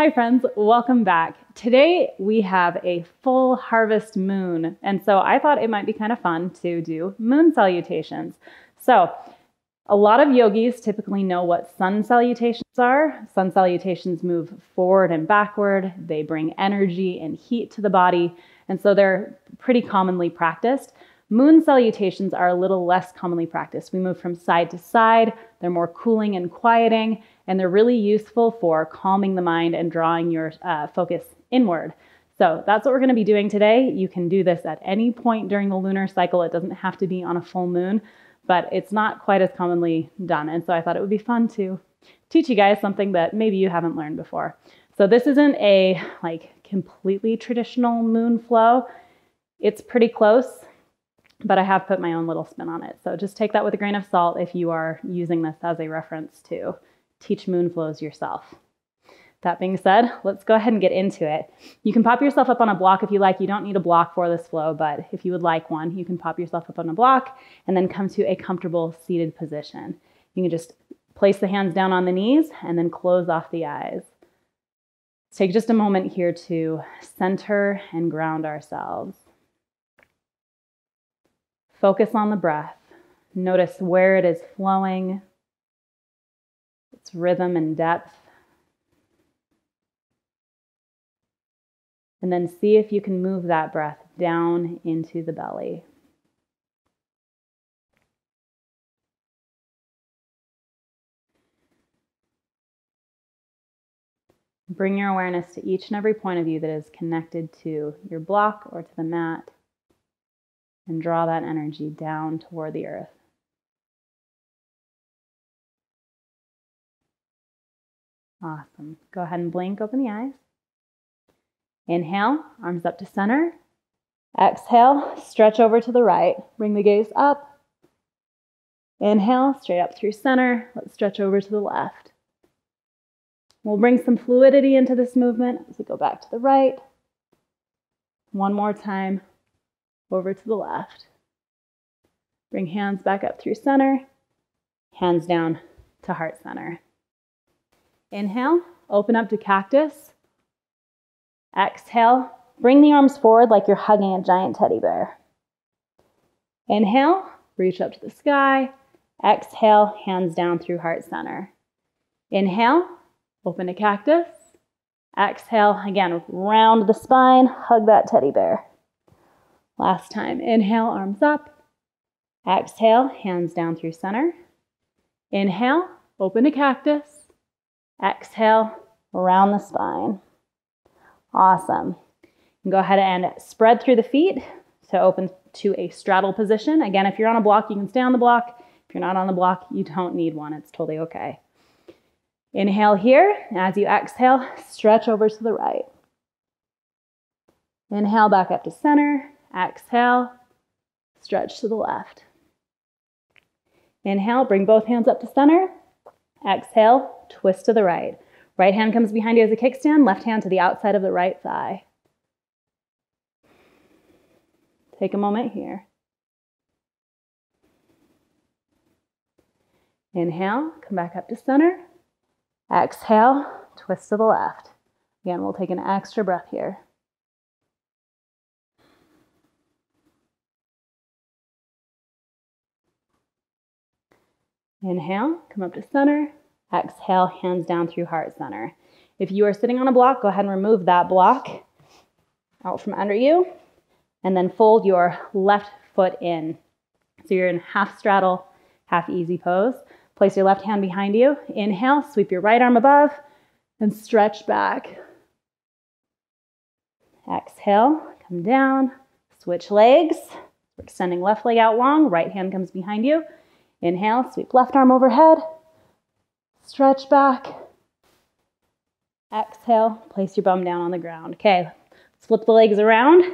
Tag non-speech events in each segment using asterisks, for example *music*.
Hi, friends. Welcome back. Today we have a full harvest moon, and so I thought it might be kind of fun to do moon salutations. So, a lot of yogis typically know what sun salutations are. Sun salutations move forward and backward, they bring energy and heat to the body, and so they're pretty commonly practiced. Moon salutations are a little less commonly practiced. We move from side to side, they're more cooling and quieting, and they're really useful for calming the mind and drawing your uh, focus inward. So that's what we're going to be doing today. You can do this at any point during the lunar cycle. It doesn't have to be on a full moon, but it's not quite as commonly done. And so I thought it would be fun to teach you guys something that maybe you haven't learned before. So this isn't a like completely traditional moon flow. It's pretty close, but I have put my own little spin on it. So just take that with a grain of salt if you are using this as a reference to teach moon flows yourself. That being said, let's go ahead and get into it. You can pop yourself up on a block if you like. You don't need a block for this flow, but if you would like one, you can pop yourself up on a block and then come to a comfortable seated position. You can just place the hands down on the knees and then close off the eyes. Take just a moment here to center and ground ourselves. Focus on the breath. Notice where it is flowing, its rhythm and depth. And then see if you can move that breath down into the belly. Bring your awareness to each and every point of you that is connected to your block or to the mat and draw that energy down toward the earth. Awesome. Go ahead and blink, open the eyes. Inhale, arms up to center. Exhale, stretch over to the right. Bring the gaze up. Inhale, straight up through center. Let's stretch over to the left. We'll bring some fluidity into this movement as we go back to the right. One more time, over to the left. Bring hands back up through center, hands down to heart center. Inhale, open up to cactus. Exhale, bring the arms forward like you're hugging a giant teddy bear. Inhale, reach up to the sky. Exhale, hands down through heart center. Inhale, open to cactus. Exhale, again, round the spine, hug that teddy bear. Last time, inhale, arms up. Exhale, hands down through center. Inhale, open to cactus. Exhale, around the spine. Awesome. go ahead and spread through the feet So open to a straddle position. Again, if you're on a block, you can stay on the block. If you're not on the block, you don't need one. It's totally okay. Inhale here. As you exhale, stretch over to the right. Inhale back up to center. Exhale, stretch to the left. Inhale, bring both hands up to center. Exhale, twist to the right. Right hand comes behind you as a kickstand, left hand to the outside of the right thigh. Take a moment here. Inhale, come back up to center. Exhale, twist to the left. Again, we'll take an extra breath here. Inhale, come up to center. Exhale, hands down through heart center. If you are sitting on a block, go ahead and remove that block out from under you. And then fold your left foot in. So you're in half straddle, half easy pose. Place your left hand behind you. Inhale, sweep your right arm above, and stretch back. Exhale, come down, switch legs. We're extending left leg out long, right hand comes behind you. Inhale, sweep left arm overhead. Stretch back. Exhale, place your bum down on the ground. Okay, let's flip the legs around.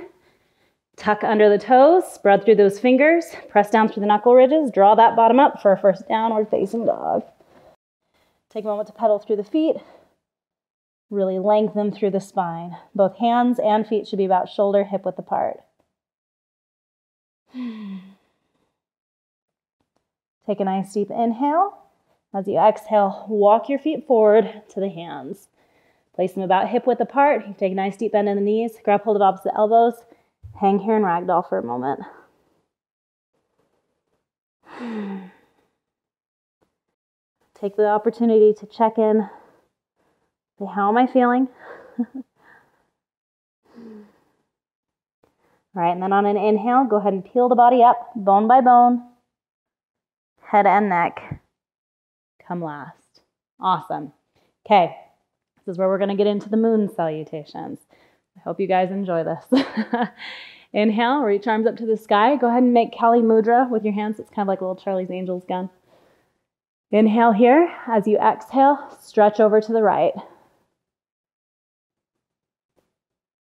Tuck under the toes, spread through those fingers, press down through the knuckle ridges, draw that bottom up for a first downward facing dog. Take a moment to pedal through the feet. Really lengthen through the spine. Both hands and feet should be about shoulder hip width apart. *sighs* Take a nice deep inhale. As you exhale, walk your feet forward to the hands. Place them about hip width apart. You take a nice deep bend in the knees. Grab hold of opposite elbows. Hang here and ragdoll for a moment. *sighs* Take the opportunity to check in. Say, how am I feeling? All *laughs* right, and then on an inhale, go ahead and peel the body up, bone by bone, head and neck. Come last. Awesome. Okay, this is where we're going to get into the moon salutations. I hope you guys enjoy this. *laughs* Inhale, reach arms up to the sky. Go ahead and make Kali Mudra with your hands. It's kind of like a little Charlie's Angels gun. Inhale here. As you exhale, stretch over to the right.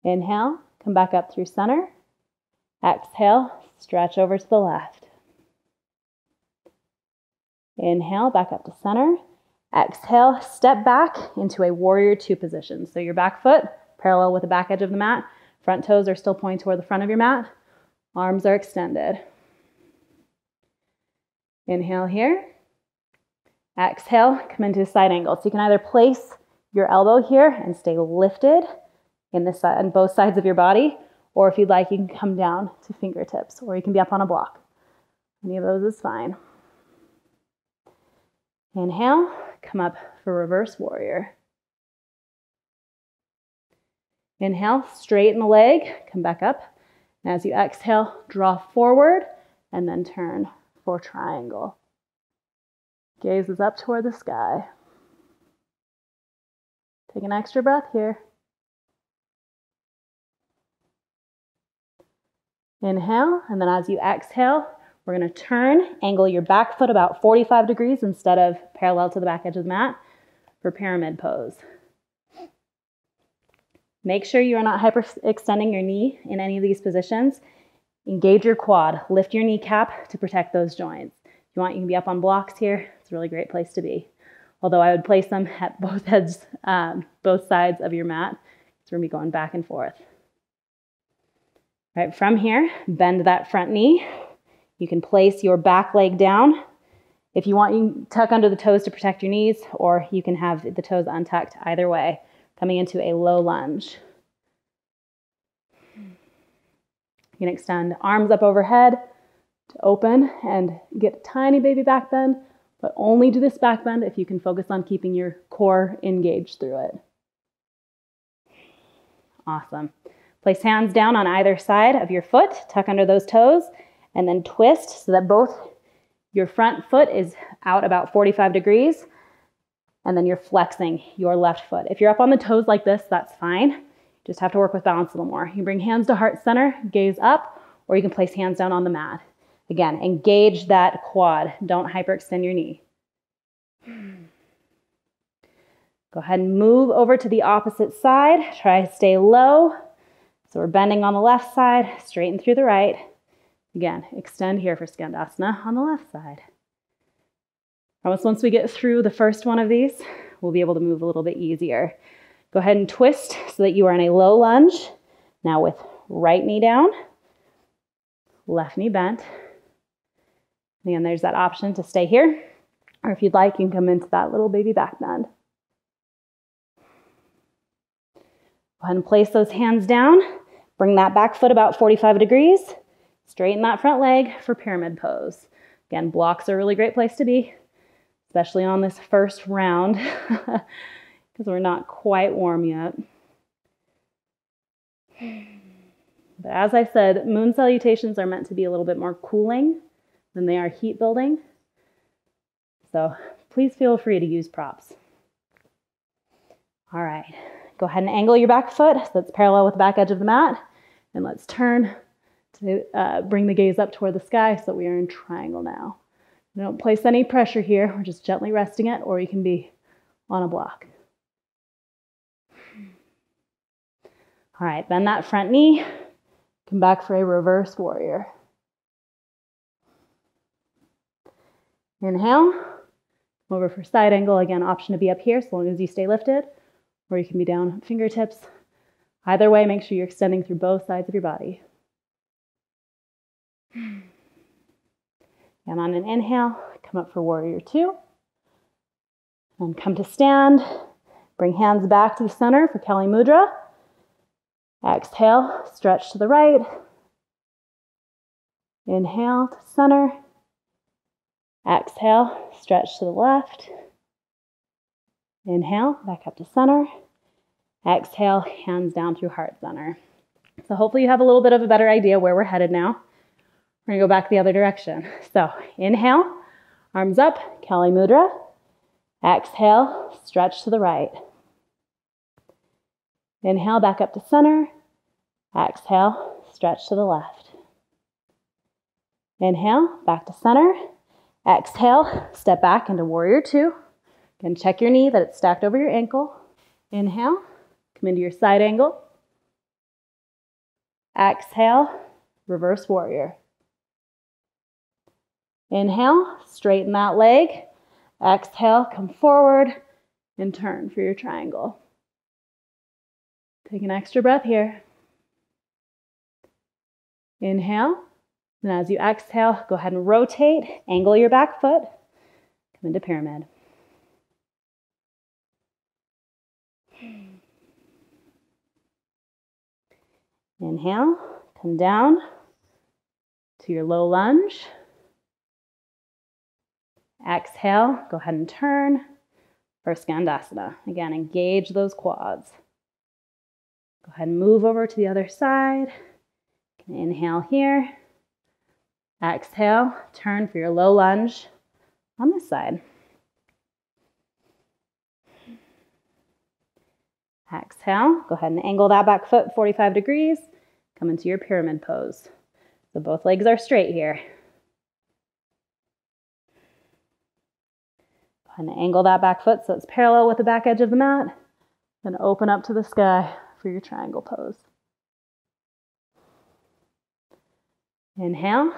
Inhale, come back up through center. Exhale, stretch over to the left. Inhale, back up to center. Exhale, step back into a warrior two position. So your back foot parallel with the back edge of the mat. Front toes are still pointing toward the front of your mat. Arms are extended. Inhale here. Exhale, come into a side angle. So you can either place your elbow here and stay lifted in side, on both sides of your body, or if you'd like, you can come down to fingertips, or you can be up on a block. Any of those is fine. Inhale, come up for reverse warrior. Inhale, straighten the leg, come back up. And as you exhale, draw forward and then turn for triangle. Gaze is up toward the sky. Take an extra breath here. Inhale, and then as you exhale, we're to turn, angle your back foot about 45 degrees instead of parallel to the back edge of the mat for pyramid pose. Make sure you are not hyperextending your knee in any of these positions. Engage your quad, lift your kneecap to protect those joints. If you want, you can be up on blocks here. It's a really great place to be. Although I would place them at both heads, um, both sides of your mat. So we're gonna be going back and forth. Right from here, bend that front knee. You can place your back leg down. If you want, you tuck under the toes to protect your knees, or you can have the toes untucked either way coming into a low lunge. You can extend arms up overhead to open and get a tiny baby back bend, but only do this back bend if you can focus on keeping your core engaged through it. Awesome. Place hands down on either side of your foot, tuck under those toes, and then twist so that both your front foot is out about 45 degrees and then you're flexing your left foot. If you're up on the toes like this, that's fine. Just have to work with balance a little more. You bring hands to heart center, gaze up, or you can place hands down on the mat. Again, engage that quad. Don't hyperextend your knee. Go ahead and move over to the opposite side. Try to stay low. So we're bending on the left side, straighten through the right. Again, extend here for Skandasana on the left side. Almost once we get through the first one of these, we'll be able to move a little bit easier. Go ahead and twist so that you are in a low lunge. Now with right knee down, left knee bent. And there's that option to stay here. Or if you'd like, you can come into that little baby back bend. Go ahead and place those hands down. Bring that back foot about 45 degrees. Straighten that front leg for pyramid pose. Again, blocks are a really great place to be especially on this first round *laughs* because we're not quite warm yet. But as I said, moon salutations are meant to be a little bit more cooling than they are heat building. So please feel free to use props. All right, go ahead and angle your back foot so that's parallel with the back edge of the mat. And let's turn to uh, bring the gaze up toward the sky so we are in triangle now. Don't place any pressure here. We're just gently resting it, or you can be on a block. All right, bend that front knee. Come back for a reverse warrior. Inhale. Come over for side angle. Again, option to be up here as long as you stay lifted, or you can be down fingertips. Either way, make sure you're extending through both sides of your body. And on an inhale, come up for warrior two. And come to stand. Bring hands back to the center for Kali Mudra. Exhale, stretch to the right. Inhale to center. Exhale, stretch to the left. Inhale, back up to center. Exhale, hands down through heart center. So hopefully you have a little bit of a better idea where we're headed now. We're gonna go back the other direction. So inhale, arms up, Kali Mudra. Exhale, stretch to the right. Inhale, back up to center. Exhale, stretch to the left. Inhale, back to center. Exhale, step back into warrior two. Again, check your knee that it's stacked over your ankle. Inhale, come into your side angle. Exhale, reverse warrior. Inhale, straighten that leg. Exhale, come forward and turn for your triangle. Take an extra breath here. Inhale. And as you exhale, go ahead and rotate, angle your back foot, come into pyramid. Inhale, come down to your low lunge. Exhale, go ahead and turn for Skandasana. Again, engage those quads. Go ahead and move over to the other side. Inhale here. Exhale, turn for your low lunge on this side. Exhale, go ahead and angle that back foot 45 degrees. Come into your pyramid pose. So both legs are straight here. And angle that back foot so it's parallel with the back edge of the mat. Then open up to the sky for your triangle pose. Inhale,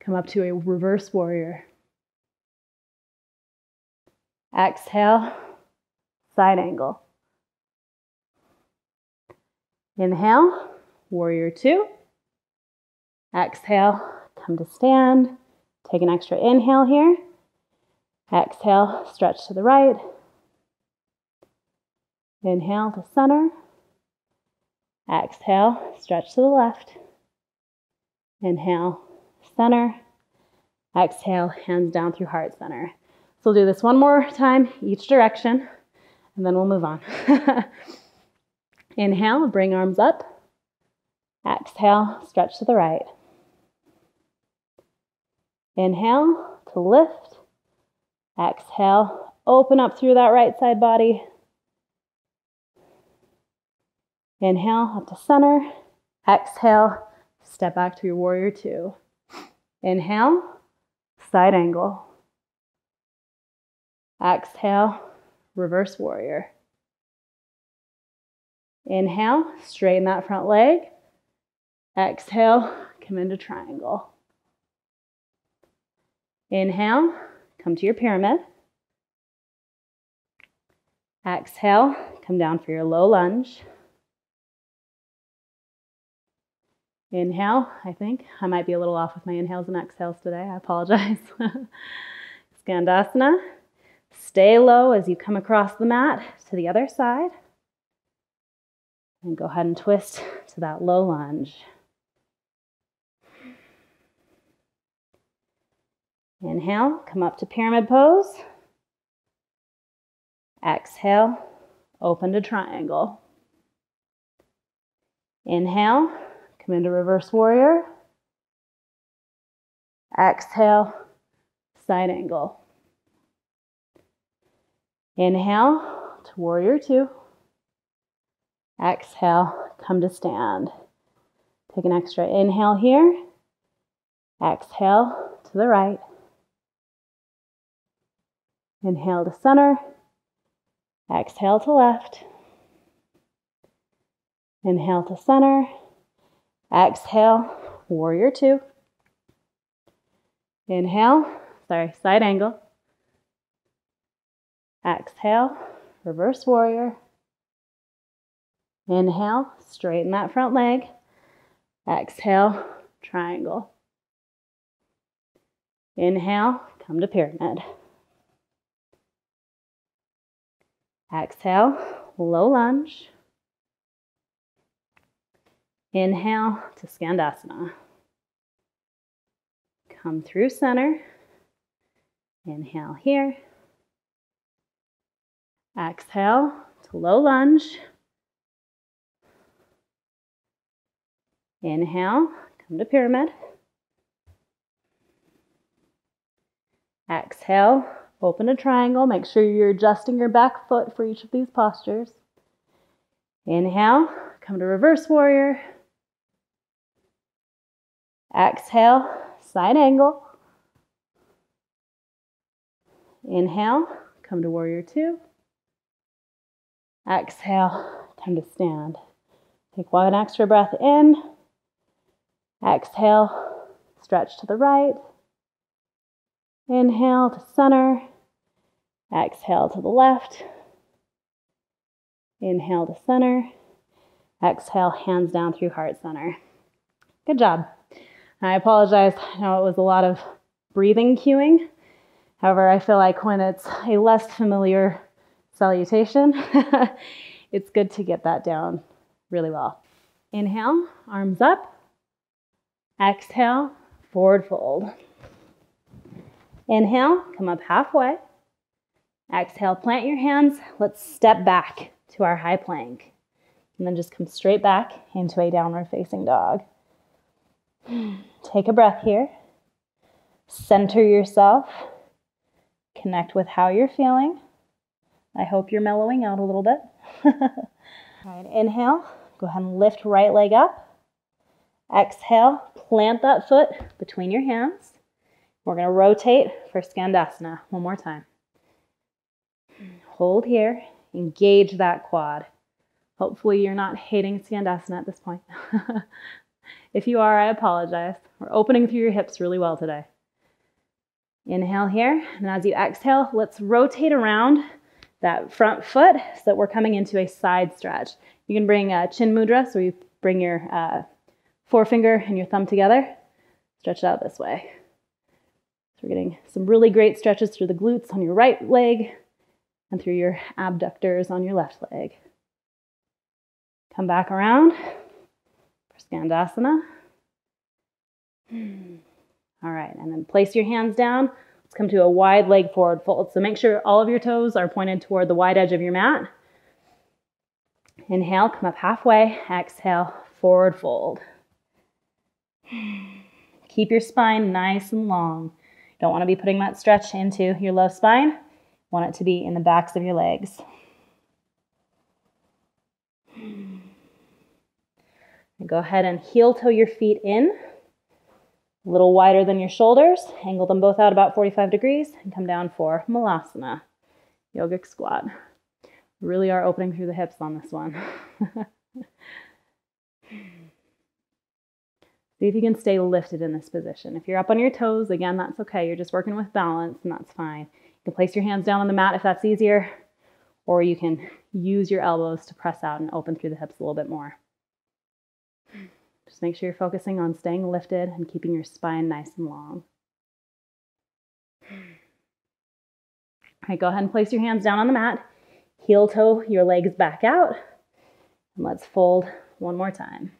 come up to a reverse warrior. Exhale, side angle. Inhale, warrior two. Exhale, come to stand. Take an extra inhale here. Exhale, stretch to the right. Inhale to center. Exhale, stretch to the left. Inhale, center. Exhale, hands down through heart center. So we'll do this one more time, each direction, and then we'll move on. *laughs* Inhale, bring arms up. Exhale, stretch to the right. Inhale to lift. Exhale, open up through that right side body. Inhale up to center. Exhale, step back to your warrior two. Inhale, side angle. Exhale, reverse warrior. Inhale, straighten that front leg. Exhale, come into triangle. Inhale, come to your pyramid. Exhale, come down for your low lunge. Inhale, I think. I might be a little off with my inhales and exhales today. I apologize. *laughs* Skandasana. Stay low as you come across the mat to the other side. And go ahead and twist to that low lunge. Inhale, come up to pyramid pose. Exhale, open to triangle. Inhale, come into reverse warrior. Exhale, side angle. Inhale to warrior two. Exhale, come to stand. Take an extra inhale here. Exhale to the right. Inhale to center. Exhale to left. Inhale to center. Exhale, warrior two. Inhale, sorry, side angle. Exhale, reverse warrior. Inhale, straighten that front leg. Exhale, triangle. Inhale, come to pyramid. Exhale, low lunge. Inhale to Skandasana. Come through center. Inhale here. Exhale to low lunge. Inhale, come to pyramid. Exhale, open a triangle. Make sure you're adjusting your back foot for each of these postures. Inhale, come to reverse warrior. Exhale, side angle. Inhale, come to warrior two. Exhale, time to stand. Take one extra breath in. Exhale, stretch to the right. Inhale to center. Exhale to the left. Inhale to center. Exhale, hands down through heart center. Good job. I apologize. I know it was a lot of breathing cueing. However, I feel like when it's a less familiar salutation, *laughs* it's good to get that down really well. Inhale, arms up. Exhale, forward fold. Inhale, come up halfway. Exhale, plant your hands. Let's step back to our high plank. And then just come straight back into a downward facing dog. *sighs* Take a breath here. Center yourself. Connect with how you're feeling. I hope you're mellowing out a little bit. *laughs* All right, inhale. Go ahead and lift right leg up. Exhale, plant that foot between your hands. We're going to rotate for Skandasana one more time. Hold here, engage that quad. Hopefully, you're not hating Skandasana at this point. *laughs* if you are, I apologize. We're opening through your hips really well today. Inhale here, and as you exhale, let's rotate around that front foot so that we're coming into a side stretch. You can bring a chin mudra, so you bring your uh, forefinger and your thumb together, stretch it out this way. So we're getting some really great stretches through the glutes on your right leg and through your abductors on your left leg. Come back around for Skandasana. Hmm. All right, and then place your hands down. Let's come to a wide leg forward fold. So make sure all of your toes are pointed toward the wide edge of your mat. Inhale, come up halfway. Exhale, forward fold. Hmm. Keep your spine nice and long. Don't want to be putting that stretch into your low spine. Want it to be in the backs of your legs. And go ahead and heel toe your feet in, a little wider than your shoulders. Angle them both out about 45 degrees and come down for Malasana, yogic squat. Really are opening through the hips on this one. *laughs* See if you can stay lifted in this position. If you're up on your toes, again, that's okay. You're just working with balance and that's fine. You can place your hands down on the mat if that's easier, or you can use your elbows to press out and open through the hips a little bit more. Just make sure you're focusing on staying lifted and keeping your spine nice and long. All right, go ahead and place your hands down on the mat. Heel toe your legs back out. And let's fold one more time.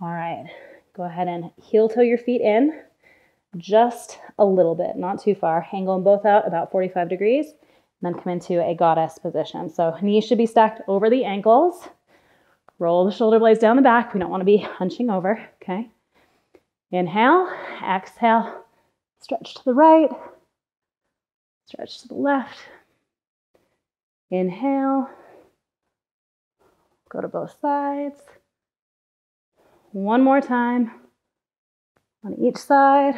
All right, go ahead and heel toe your feet in just a little bit, not too far. Angle them both out about 45 degrees, and then come into a goddess position. So knees should be stacked over the ankles. Roll the shoulder blades down the back. We don't want to be hunching over, okay? Inhale, exhale, stretch to the right, stretch to the left. Inhale, go to both sides. One more time on each side.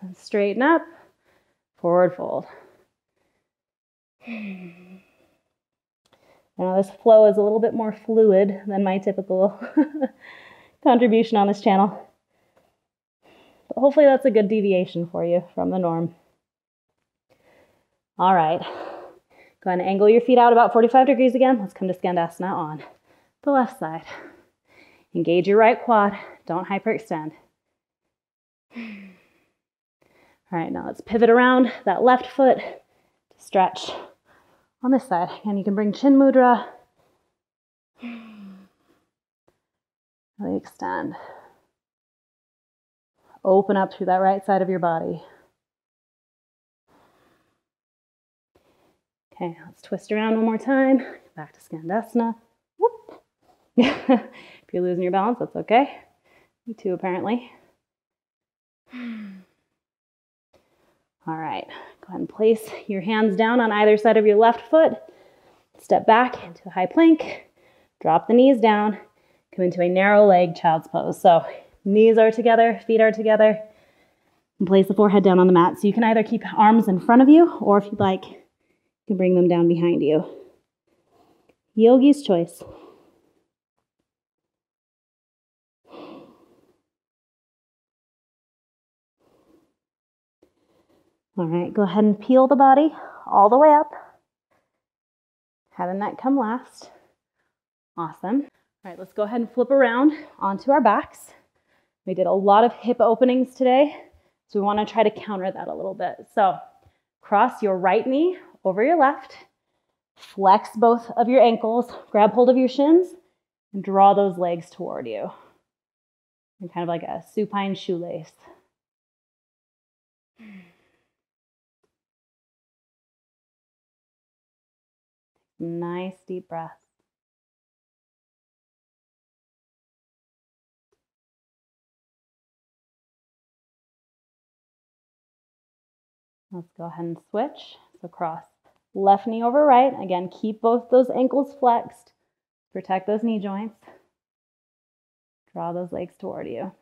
And straighten up, forward fold. Now this flow is a little bit more fluid than my typical *laughs* contribution on this channel. But hopefully that's a good deviation for you from the norm. All right. Go ahead and angle your feet out about 45 degrees again. Let's come to Skandasana on the left side. Engage your right quad. Don't hyperextend. All right, now let's pivot around that left foot to stretch on this side. And you can bring chin mudra. Really extend. Open up through that right side of your body. Okay, let's twist around one more time. Back to Skandasana. Whoop. *laughs* if you're losing your balance, that's okay. Me too, apparently. *sighs* All right, go ahead and place your hands down on either side of your left foot. Step back into a high plank. Drop the knees down. Come into a narrow leg child's pose. So knees are together, feet are together. And place the forehead down on the mat. So you can either keep arms in front of you, or if you'd like, can bring them down behind you. Yogi's choice. All right, go ahead and peel the body all the way up. And neck come last. Awesome. All right, let's go ahead and flip around onto our backs. We did a lot of hip openings today, so we want to try to counter that a little bit. So cross your right knee over your left, flex both of your ankles, grab hold of your shins, and draw those legs toward you. And kind of like a supine shoelace. Nice deep breaths. Let's go ahead and switch. So cross left knee over right. Again, keep both those ankles flexed. Protect those knee joints. Draw those legs toward you. I'm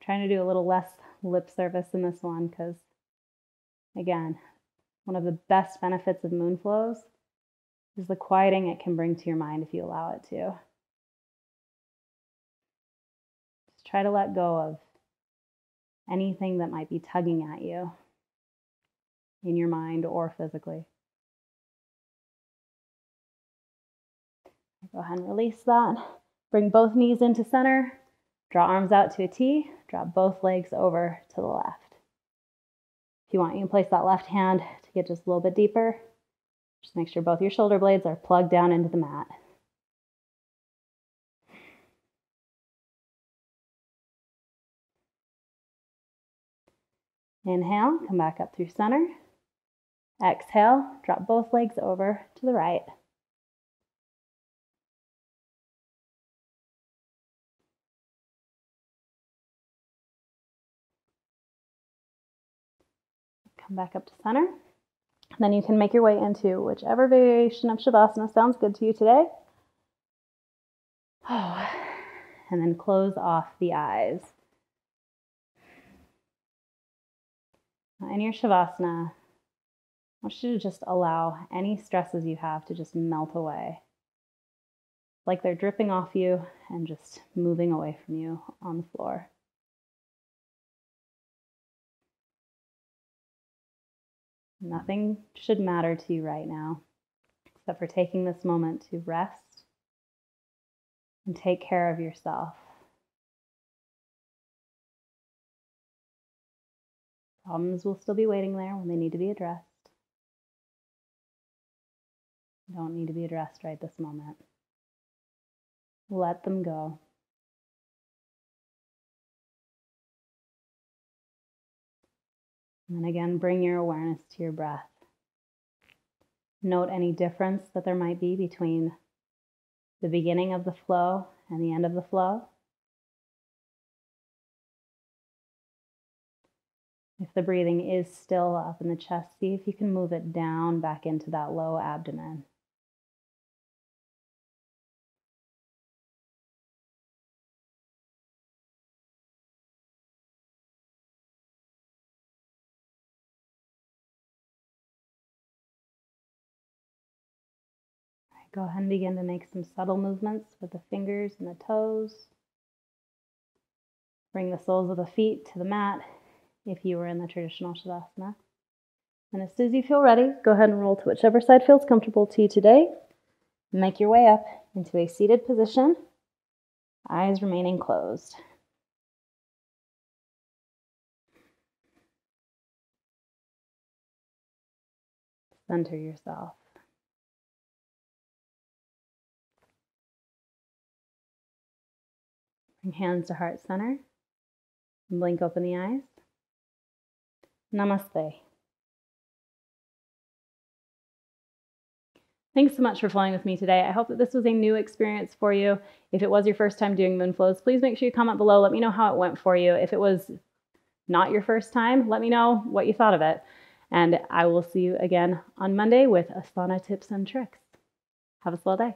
trying to do a little less lip service in this one because Again, one of the best benefits of moon flows is the quieting it can bring to your mind if you allow it to. Just try to let go of anything that might be tugging at you in your mind or physically. Go ahead and release that. Bring both knees into center. Draw arms out to a T. Drop both legs over to the left If you want, you can place that left hand to get just a little bit deeper. Just make sure both your shoulder blades are plugged down into the mat. Inhale, come back up through center. Exhale, drop both legs over to the right. Come back up to center. And then you can make your way into whichever variation of Shavasana sounds good to you today. Oh, *sighs* and then close off the eyes. In your Shavasana, I want you to just allow any stresses you have to just melt away. Like they're dripping off you and just moving away from you on the floor. Nothing should matter to you right now except for taking this moment to rest and take care of yourself. Problems will still be waiting there when they need to be addressed. Don't need to be addressed right this moment. Let them go. And again, bring your awareness to your breath. Note any difference that there might be between the beginning of the flow and the end of the flow. If the breathing is still up in the chest, see if you can move it down back into that low abdomen. Go ahead and begin to make some subtle movements with the fingers and the toes. Bring the soles of the feet to the mat if you were in the traditional Shavasana. And as soon as you feel ready, go ahead and roll to whichever side feels comfortable to you today. Make your way up into a seated position, eyes remaining closed. Center yourself. Bring hands to heart center. Blink open the eyes. Namaste. Thanks so much for flowing with me today. I hope that this was a new experience for you. If it was your first time doing moon flows, please make sure you comment below. Let me know how it went for you. If it was not your first time, let me know what you thought of it. And I will see you again on Monday with Asana tips and tricks. Have a slow day.